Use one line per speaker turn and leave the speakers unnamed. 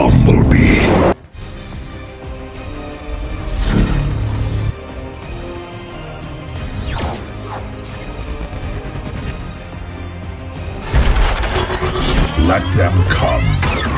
Bumblebee. Let them come.